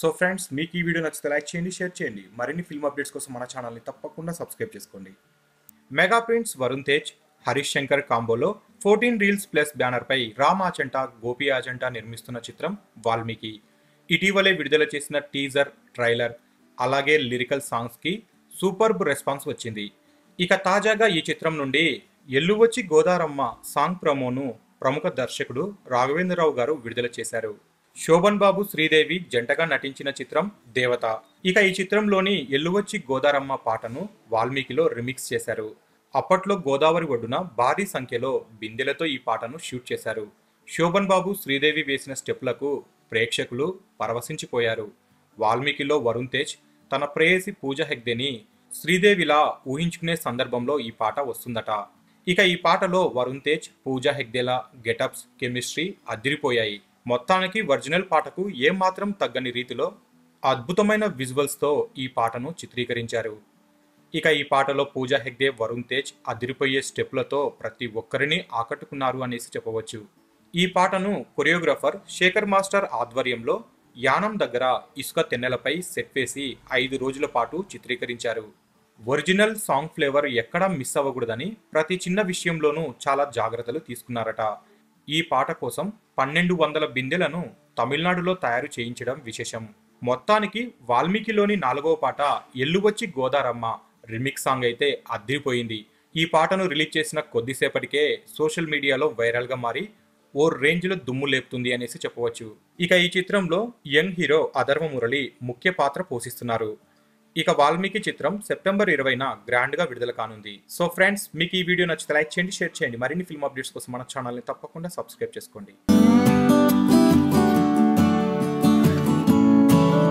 So friends మీకు ఈ video నచ్చితే లైక్ చేయండి షేర్ చేయండి. మరిన్ని ఫిల్మ్ అప్డేట్స్ కోసం మన ఛానల్ని తప్పకుండా సబ్స్క్రైబ్ చేసుకోండి. మెగా ప్రింట్స్ వరుణ్ తేజ్ హరీష్ శంకర్ కాంబోలో ఫోర్టీన్ రీల్స్ ప్లస్ బ్యానర్పై రామ్ అజంటా గోపి అజంటా నిర్మిస్తున్న చిత్రం వాల్మీకి. ఇటీవలే విడుదల చేసిన టీజర్ ట్రైలర్ అలాగే లిరికల్ సాంగ్స్కి సూపర్బ్ రెస్పాన్స్ వచ్చింది. ఇక తాజాగా ఈ చిత్రం నుండి ఎల్లువచ్చి గోదారమ్మ సాంగ్ ప్రమోను ప్రముఖ దర్శకుడు రాఘవేంద్రరావు గారు విడుదల చేశారు. శోభన్ బాబు శ్రీదేవి జంటగా నటించిన చిత్రం దేవత. ఇక ఈ చిత్రంలోని ఎల్లువచ్చి గోదారమ్మ పాటను వాల్మీకిలో రిమిక్స్ చేశారు. అప్పట్లో గోదావరి ఒడ్డున భారీ సంఖ్యలో బిందెలతో ఈ పాటను షూట్ చేశారు. శోభన్ బాబు శ్రీదేవి వేసిన స్టెప్లకు ప్రేక్షకులు పరవశించిపోయారు. వాల్మీకిలో వరుణ్ తేజ్ తన ప్రేయసి పూజ హెగ్దెని శ్రీదేవిలా ఊహించుకునే సందర్భంలో ఈ పాట వస్తుందట. ఇక ఈ పాటలో వరుణ్ తేజ్ పూజ హెగ్దెల గెటప్స్ కెమిస్ట్రీ అదిరిపోయాయి మొత్తానికి ఒరిజినల్ పాటకు ఏమాత్రం తగ్గని రీతిలో అద్భుతమైన విజువల్స్తో ఈ పాటను చిత్రీకరించారు. ఇక ఈ పాటలో పూజా హెగ్డే వరుణ్ తేజ్ అదిరిపోయే స్టెప్లతో ప్రతి ఒక్కరిని ఆకట్టుకున్నారు అనేసి చెప్పవచ్చు. ఈ పాటను కొరియోగ్రాఫర్ శేఖర్ మాస్టర్ ఆధ్వర్యంలో యానం దగ్గర ఇసుక తెన్నెలపై సెట్ వేసి ఐదు రోజుల పాటు చిత్రీకరించారు. ఒరిజినల్ సాంగ్ ఫ్లేవర్ ఎక్కడా మిస్ అవ్వకూడదని ప్రతి చిన్న విషయంలోనూ చాలా జాగ్రత్తలు తీసుకున్నారట. ఈ పాట కోసం పన్నెండు వందల బిందెలను తమిళనాడులో తయారు చేయించడం విశేషం. మొత్తానికి వాల్మీకిలోని నాలుగవ పాట ఎల్లువచ్చి గోదారమ్మ రిమిక్స్ సాంగ్ అయితే అద్దిరిపోయింది. ఈ పాటను రిలీజ్ చేసిన కొద్దిసేపటికే సోషల్ మీడియాలో వైరల్గా మారి ఓ రేంజ్లో దుమ్ము లేపుతుంది అనేసి చెప్పవచ్చు. ఇక ఈ చిత్రంలో యంగ్ హీరో అధర్వ మురళి ముఖ్య పాత్ర పోషిస్తున్నారు. ఇక వాల్మీకి చిత్రం సెప్టెంబర్ ఇరవైన గ్రాండ్గా విడుదల కానుంది. సో ఫ్రెండ్స్ మీకు ఈ వీడియో నచ్చితే లైక్ చేయండి షేర్ చేయండి. మరిన్ని ఫిల్మ్ అప్డేట్స్ కోసం మన ఛానల్ని తప్పకుండా సబ్స్క్రైబ్ చేసుకోండి.